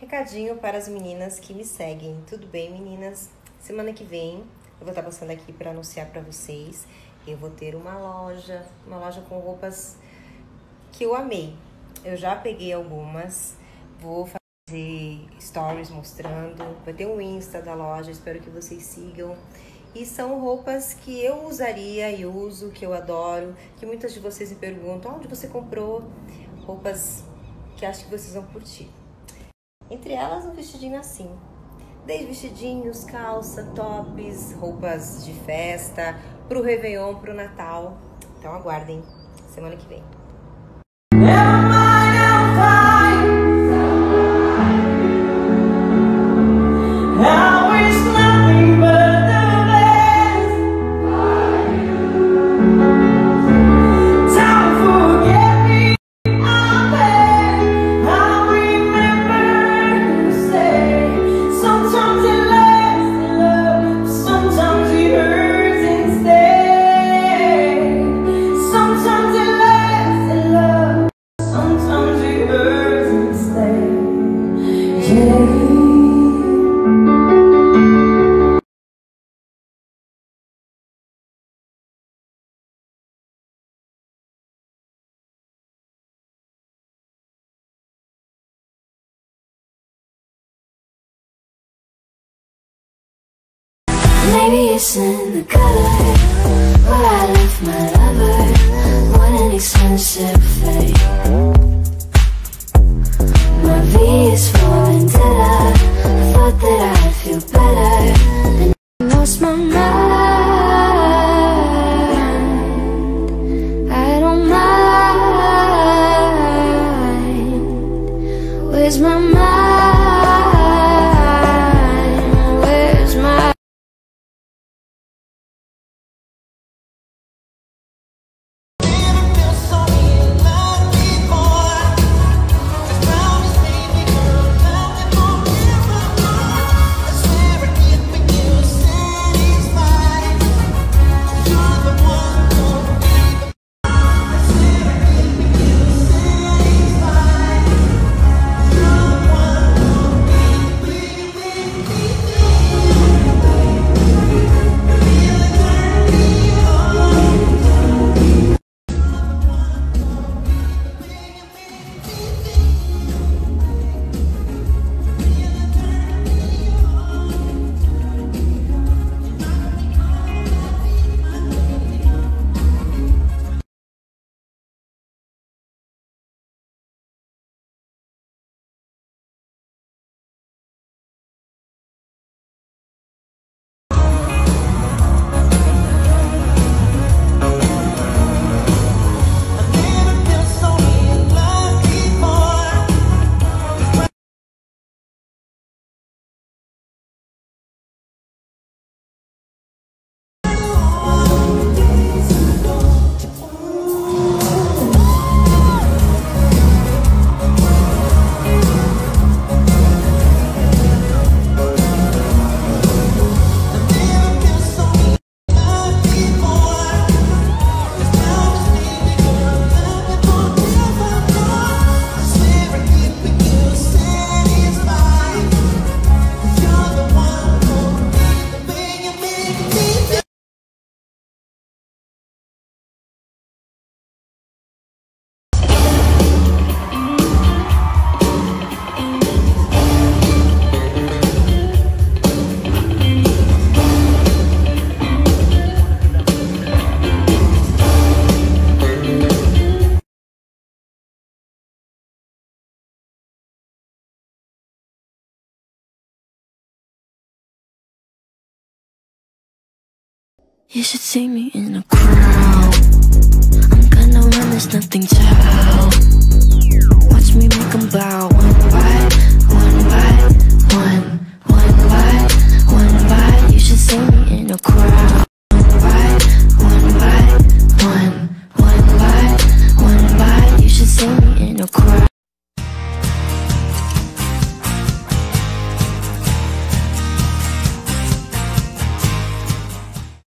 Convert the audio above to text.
Recadinho para as meninas que me seguem. Tudo bem, meninas? Semana que vem eu vou estar passando aqui para anunciar para vocês. Eu vou ter uma loja, uma loja com roupas que eu amei. Eu já peguei algumas, vou fazer stories mostrando, vai ter um Insta da loja, espero que vocês sigam. E são roupas que eu usaria e uso, que eu adoro, que muitas de vocês me perguntam onde você comprou roupas que acho que vocês vão curtir. Entre elas, um vestidinho assim. Desde vestidinhos, calça, tops, roupas de festa, pro Réveillon, pro Natal. Então aguardem, semana que vem. Maybe it's in the gutter Where I left my lover What an expensive fate. My V is for vendetta I thought that I'd feel better You should see me in a crowd. I'm gonna run, there's nothing to how.